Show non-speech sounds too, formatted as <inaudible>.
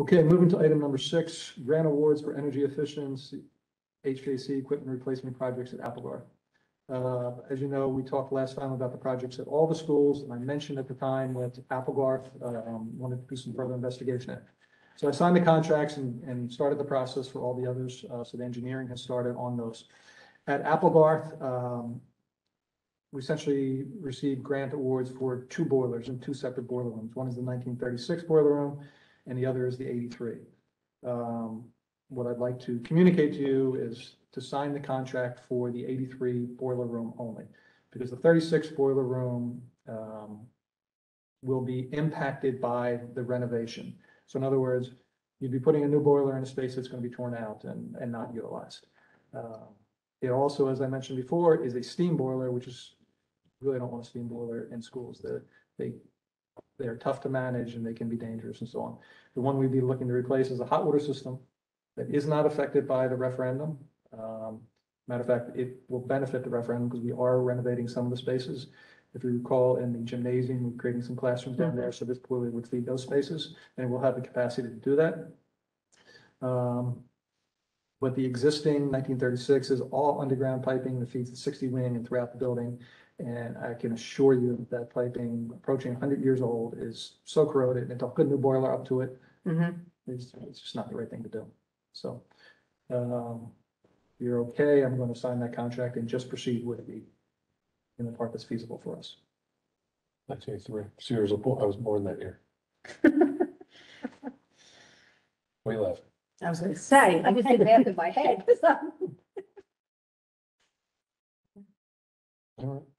Okay, moving to item number six, grant awards for energy efficiency, HVAC equipment replacement projects at Applegarth. Uh, as you know, we talked last time about the projects at all the schools, and I mentioned at the time that Applegarth, um, wanted to do some further investigation. in. So I signed the contracts and, and started the process for all the others, uh, so the engineering has started on those. At Applegarth, um, we essentially received grant awards for two boilers and two separate boiler rooms. One is the nineteen thirty-six boiler room, and the other is the eighty-three. Um, what I'd like to communicate to you is to sign the contract for the eighty-three boiler room only. Because the thirty-six boiler room, um, will be impacted by the renovation. So in other words, you'd be putting a new boiler in a space that's gonna be torn out and, and not utilized. Um, It also, as I mentioned before, is a steam boiler, which is, really don't want a steam boiler in schools. They're, they, they're tough to manage and they can be dangerous and so on. The one we'd be looking to replace is a hot water system that is not affected by the referendum. Um, matter of fact, it will benefit the referendum because we are renovating some of the spaces. If you recall, in the gymnasium, we're creating some classrooms down there, so this boiler would feed those spaces, and we'll have the capacity to do that. Um, but the existing nineteen thirty-six is all underground piping that feeds the sixty wing and throughout the building. And I can assure you that that piping approaching hundred years old is so corroded, and to put a new boiler up to it, Mhm. it's, it's just not the right thing to do. So, um, if you're okay, I'm going to sign that contract and just proceed with the, in the part that's feasible for us. Nineteen eighty-three, Sears, I was born that year. <laughs> We left. I was gonna say. I was thinking back in my head. <laughs> All right.